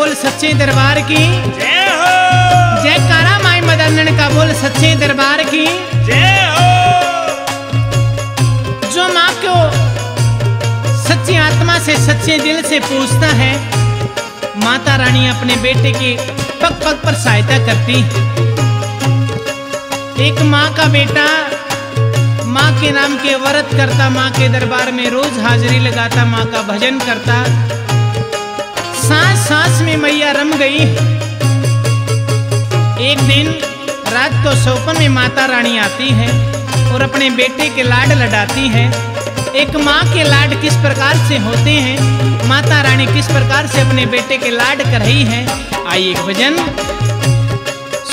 बोल सच्चे दरबार की। जय हो जय कारा माई मदन का बोल सच्चे दरबार की। जय हो जो माँ को सच्ची आत्मा से सच्चे दिल से पूछता है, माता रानी अपने बेटे की पग पग पर सहायता करती एक माँ का बेटा माँ के नाम के व्रत करता, माँ के दरबार में रोज हाजिरी लगाता, माँ का भजन करता। सांस सांस में मैया रम गई। एक दिन रात को सोपन में माता रानी आती है और अपने बेटे के लाड लडाती है। एक माँ के लाड किस प्रकार से होते हैं? माता रानी किस प्रकार से अपने बेटे के लाड कर रही है? आइए भजन।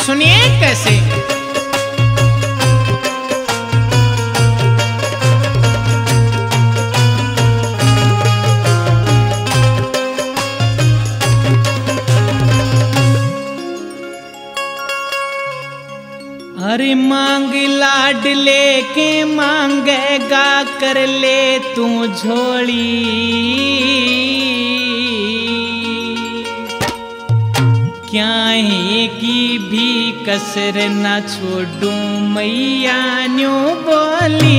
सुनिए कैसे? अरे मांग लाड लेके मांगेगा, कर ले तू झोली। क्या है की भी कसर ना छोड़ू मैया न्यू बोली।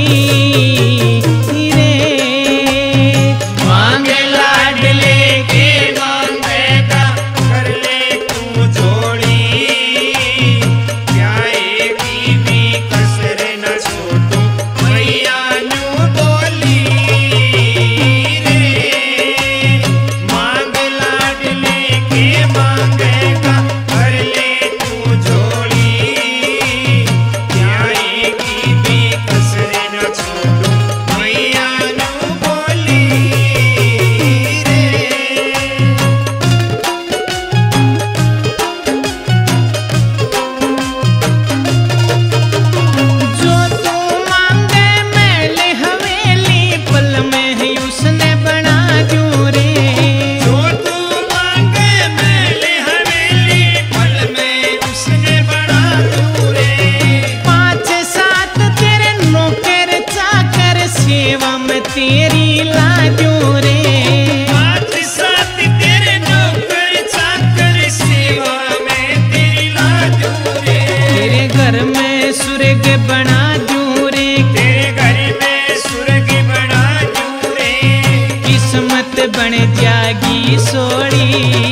बना दूँ रे। तेरे घर में सुर्ग बड़ा दूरे किस्मत बन जागी सोड़ी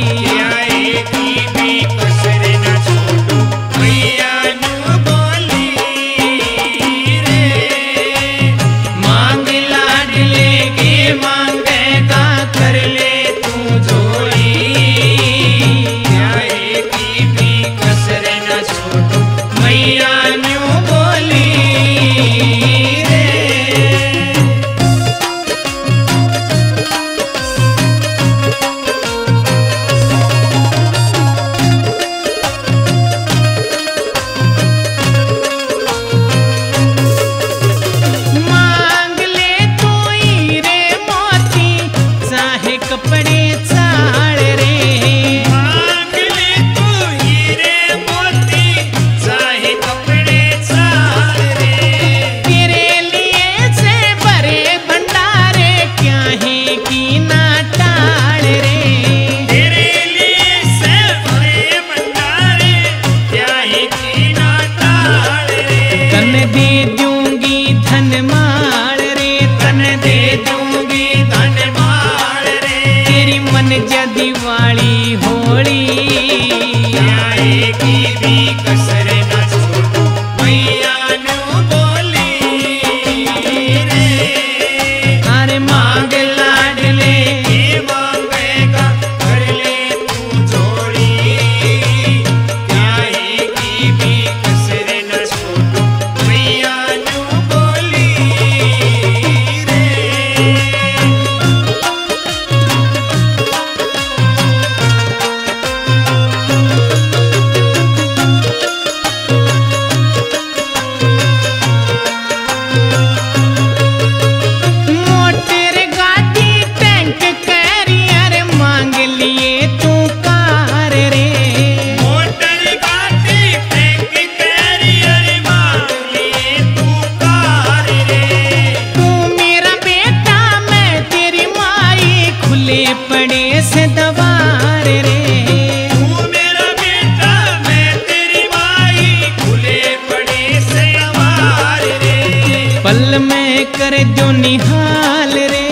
पल में कर दो निहाल रे,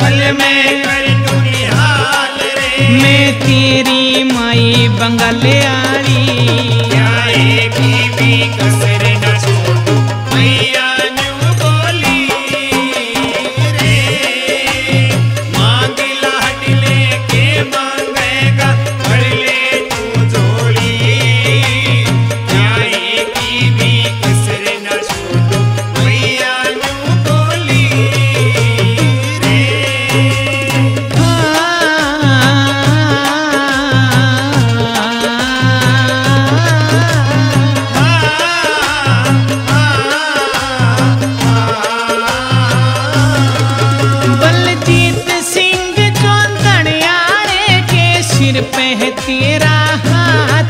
पल में कर दो निहाल रे। मैं तेरी माई बंगाले। आली